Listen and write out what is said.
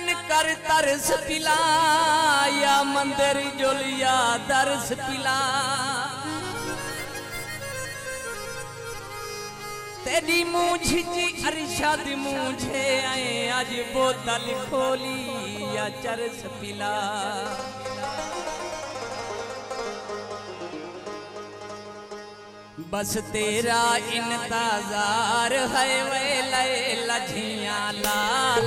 मन कर तरस पिला, या मंदिर जुलिया तरस पिला। तेरी मुझी अरिशद मुझे आए, आज बोतल खोली या चरस पिला। बस तेरा इंतज़ार है वे लाल।